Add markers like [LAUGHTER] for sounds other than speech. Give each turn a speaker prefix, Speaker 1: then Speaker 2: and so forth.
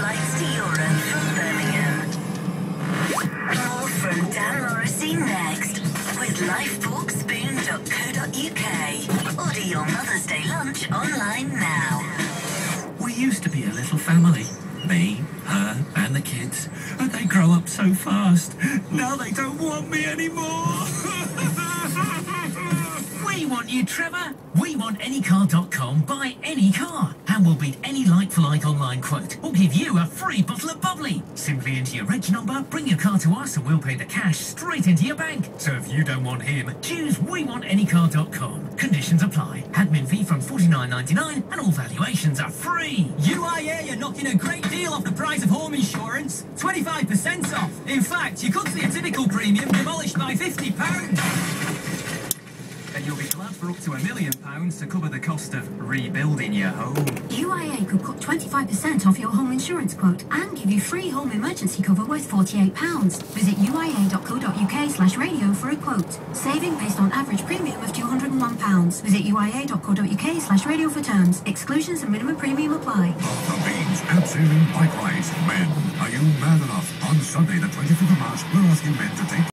Speaker 1: flights to Europe from Birmingham. More from Dan Morrissey next with lifeforkspoon.co.uk. Order your Mother's Day lunch online now.
Speaker 2: We used to be a little family. Me, her, and the kids. But they grow up so fast. Now they don't want me anymore. [LAUGHS] we want you, Trevor. We want anycar.com. Buy any car. And we'll beat any like-for-like online quote. Or give you a free bottle of bubbly. Simply enter your reg number, bring your car to us, and we'll pay the cash straight into your bank. So if you don't want him, choose WeWantAnyCar.com. Conditions apply. Admin fee from $49.99 and all valuations are free.
Speaker 3: UIA are knocking a great deal off the price of home insurance. 25% off. In fact, you could see a typical premium demolished by £50. And you'll be glad for up to a million pounds to cover the cost of rebuilding your home.
Speaker 4: UIA could cut 25% off your home insurance quote and give you free home emergency cover worth £48. Visit uia.co.uk slash radio for a quote. Saving based on average premium of £201. Visit uia.co.uk slash radio for terms. Exclusions and minimum premium apply.
Speaker 5: Beans abseiling bike rides. Men, are you man enough? On Sunday, the 25th of March, we're asking men to take